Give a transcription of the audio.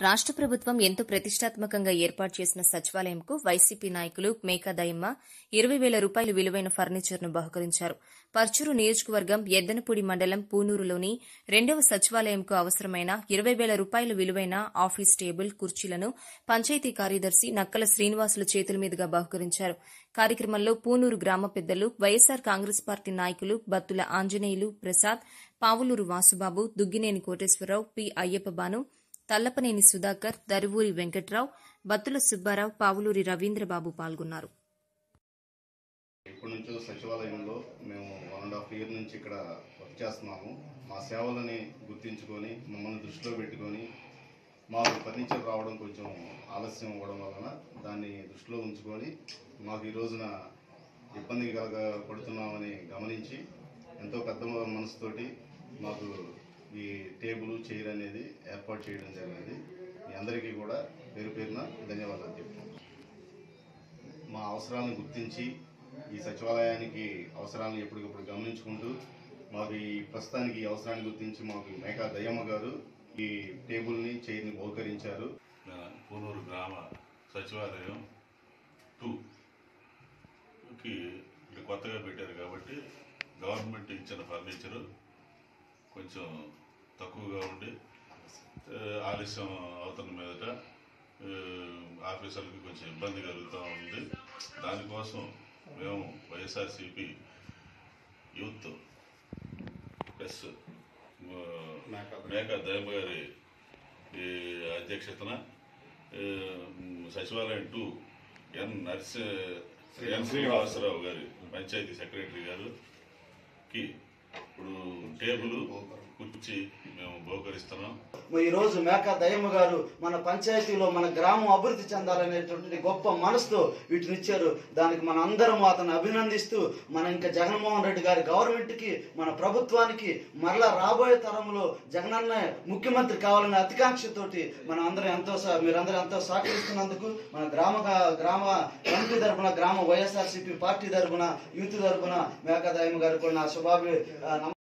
రాష్ట్ర ప్రభుత్వం ఎంతో ప్రతిష్టాత్మకంగా ఏర్పాటు చేసిన సచివాలయంకు వైసీపీ నాయకులు మేకాదయమ్మ ఇరవై వేల రూపాయలు విలువైన ఫర్నిచర్ను బహుకరించారు. పర్చూరు నియోజకవర్గం ఎద్దనపూడి మండలం పూనూరులోని రెండవ సచివాలయంకు అవసరమైన ఇరవై వేల రూపాయల విలువైన ఆఫీస్ టేబుల్ కుర్చీలను పంచాయతీ కార్యదర్శి నక్కల శ్రీనివాసుల చేతుల మీదుగా బహుకరించారు. కార్యక్రమంలో పూనూరు గ్రామ పెద్దలు వైఎస్సార్ కాంగ్రెస్ పార్టీ నాయకులు బత్తుల ఆంజనేయులు ప్రసాద్ పావులూరు వాసుబాబు దుగ్గినేని కోటేశ్వరరావు పి అయ్యప్ప బాను తల్లపనేని సుధాకర్ దరువూరి వెంకట్రావు బత్తుల సుబ్బారావు పావులూరి రవీంద్రబాబు పాల్గొన్నారు. ఇప్పటి నుంచో సచివాలయంలో మేము వన్ అండ్ హాఫ్ ఇయర్ నుంచి ఇక్కడ వర్క్ చేస్తున్నాము. మా సేవలని గుర్తించుకొని మమ్మల్ని దృష్టిలో పెట్టుకొని మాకు ఫర్నిచర్ రావడం కొంచెం ఆలస్యం అవ్వడం వలన దాన్ని దృష్టిలో ఉంచుకొని మాకు ఈ రోజున ఇబ్బంది కలగ పడుతున్నామని గమనించి ఎంతో పెద్ద మనసుతోటి మాకు ఈ టేబుల్ చైర్ అనేది ఏర్పాటు చేయడం జరిగింది. మీ అందరికీ కూడా పేరు పేరున ధన్యవాదాలు చెప్తున్నాను. మా అవసరాలను గుర్తించి ఈ సచివాలయానికి అవసరాలను ఎప్పటికప్పుడు గమనించుకుంటూ మాకు ఈ ప్రస్తుతానికి ఈ అవసరాన్ని గుర్తించి మాకు మేకా దయ్యమ్మ గారు ఈ టేబుల్ని చైర్ని బహుకరించారు. పూనూరు గ్రామ సచివాలయం టూకి ఇక్కడ కొత్తగా పెట్టారు కాబట్టి గవర్నమెంట్ ఇచ్చిన ఫర్నిచరు కొంచెం తక్కువగా ఉండి ఆలస్యం అవుతున్న మీదట ఆఫీసర్లకి కొంచెం ఇబ్బంది కలుగుతూ ఉంది. దానికోసం మేము వైఎస్ఆర్సిపి యూత్ ప్లస్ ఆ, మేకా దయమ్మ గారి ఈ అధ్యక్షతన సచివాలయం two N nurse N Srinivasarao గారి పంచాయతీ సెక్రటరీ గారుకి ఇప్పుడు టేబుల్ కూర్చి మేము బహుకరిస్తున్నాం. ఈ రోజు మేకా దయమ్మ గారు మన పంచాయతీలో మన గ్రామం అభివృద్ధి చెందాలనేటువంటి గొప్ప మనసుతో వీటిని ఇచ్చారు దానికి మన అందరం అతను అభినందిస్తూ మన ఇంకా జగన్మోహన్ రెడ్డి గారి గవర్నమెంట్కి మన ప్రభుత్వానికి మరలా రాబోయే తరంలో జగనన్న ముఖ్యమంత్రి కావాలనే అతికాంక్షతోటి మనం అందరం ఎంతో సహ- మీరందరూ ఎంతో సహకరిస్తున్నందుకు మన గ్రామ గ్రామ కమిటీ తరపున గ్రామ వైఎస్ఆర్సీపీ పార్టీ తరఫున యూత్ తరఫున మేకా దయమ్మ గారు కూడా నా శుభాభి